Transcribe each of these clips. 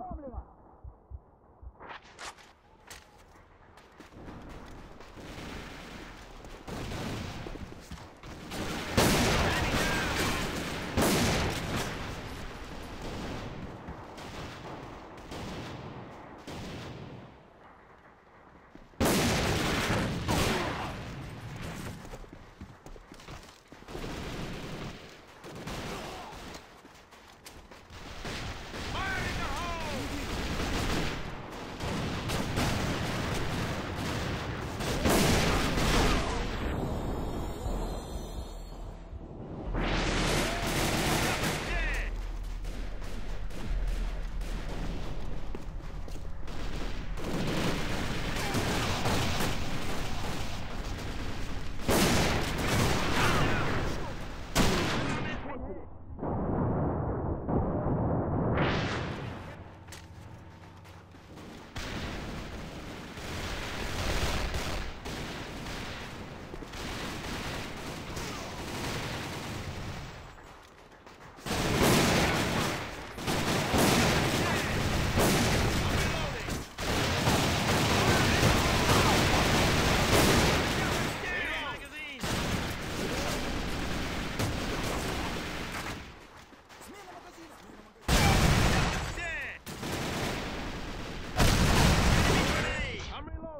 Сломлено!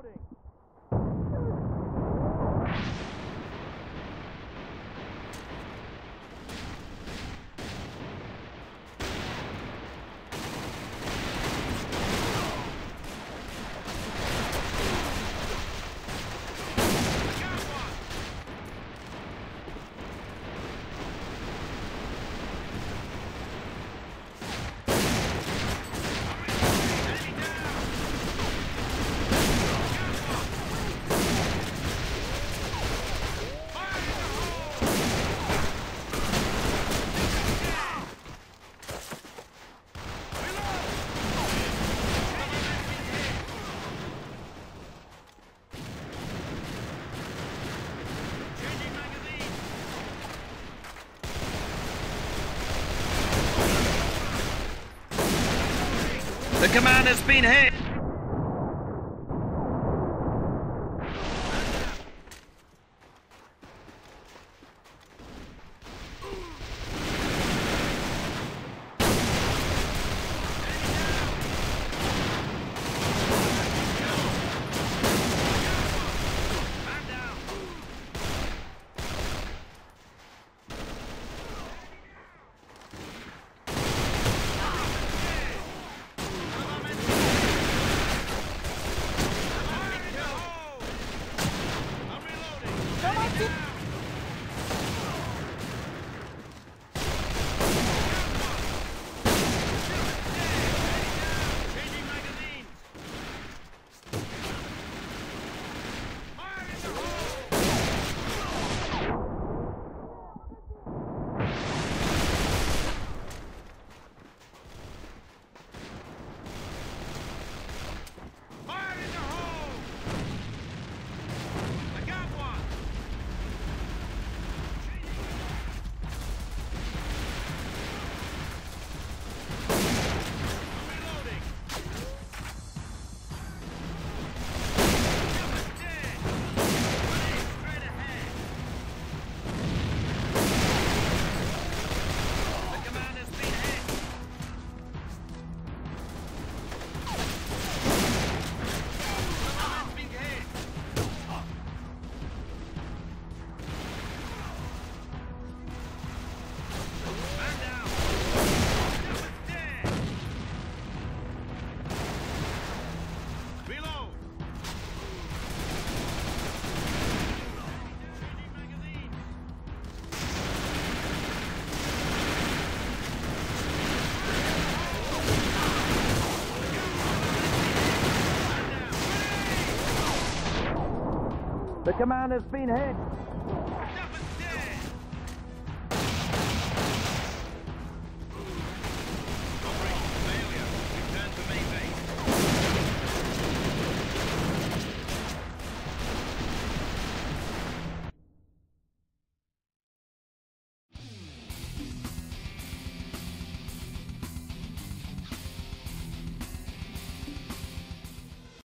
shouting. Command has been hit. The command has been hit.